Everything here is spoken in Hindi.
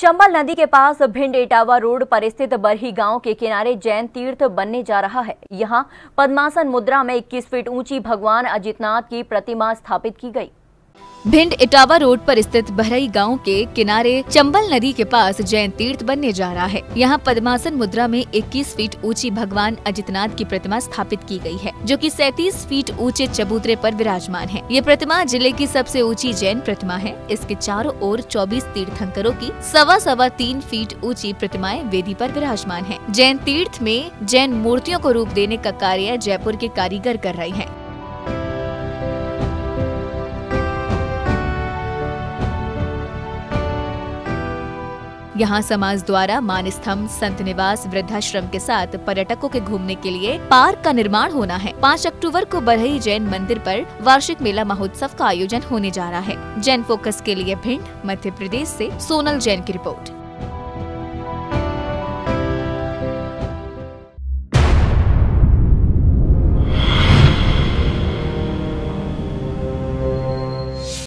चंबल नदी के पास भिंड इटावा रोड पर स्थित बरही गाँव के किनारे जैन तीर्थ बनने जा रहा है। यहाँ पद्मासन मुद्रा में 21 फीट ऊँची भगवान अजितनाथ की प्रतिमा स्थापित की गई। भिंड इटावा रोड पर स्थित बहरई गाँव के किनारे चंबल नदी के पास जैन तीर्थ बनने जा रहा है। यहाँ पद्मासन मुद्रा में 21 फीट ऊँची भगवान अजितनाथ की प्रतिमा स्थापित की गई है, जो कि 37 फीट ऊँचे चबूतरे पर विराजमान है। ये प्रतिमा ज़िले की सबसे ऊँची जैन प्रतिमा है। इसके चारों ओर 24 तीर्थंकरों की सवा सवा तीन फीट ऊँची प्रतिमाएँ वेदी पर विराजमान है। जैन तीर्थ में जैन मूर्तियों को रूप देने का कार्य जयपुर के कारीगर कर रहे हैं। यहाँ समाज द्वारा मान स्तंभ संत निवास वृद्धाश्रम के साथ पर्यटकों के घूमने के लिए पार्क का निर्माण होना है। पाँच अक्टूबर को बरही जैन मंदिर पर वार्षिक मेला महोत्सव का आयोजन होने जा रहा है। जैन फोकस के लिए भिंड, मध्य प्रदेश ऐसी सोनल जैन की रिपोर्ट।